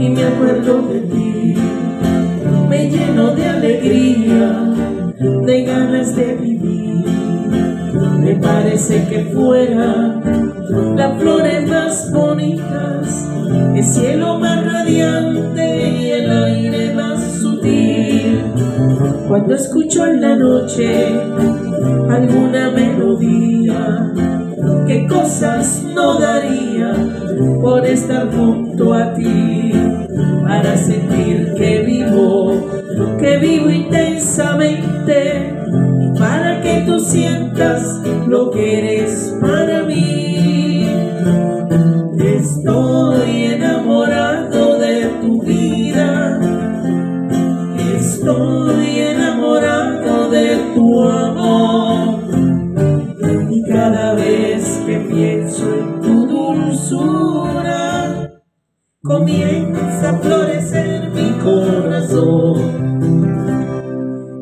y me acuerdo de ti, de vivir. Me parece que fuera las flores más bonitas, el cielo más radiante y el aire más sutil. Cuando escucho en la noche alguna melodía, qué cosas no daría por estar junto a ti, para sentir que tú sientas lo que eres para mí. Estoy enamorado de tu vida, estoy enamorado de tu amor. Y cada vez que pienso en tu dulzura, comienza a florecer mi corazón.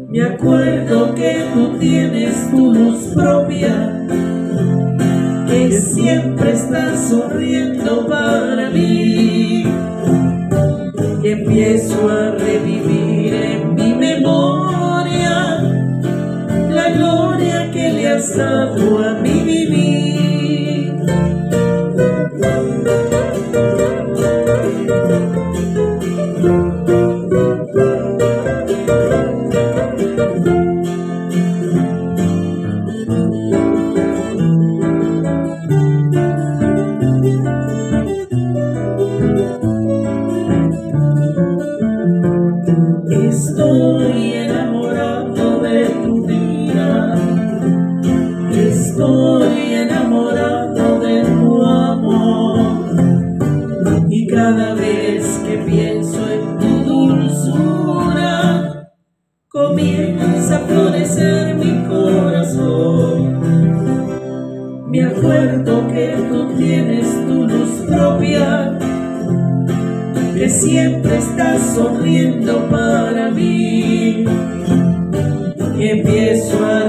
Me acuerdo que tú tienes tu luz propia, que siempre estás sonriendo para mí. Y empiezo a revivir en mi memoria la gloria que le has dado a mi vivir. Estoy enamorado de tu vida. Estoy enamorado de tu amor. Y cada vez que pienso en tu dulzura, comienza a florecer mi corazón. Me acuerdo que tú tienes tu luz propia siempre estás sonriendo para mí. Y empiezo a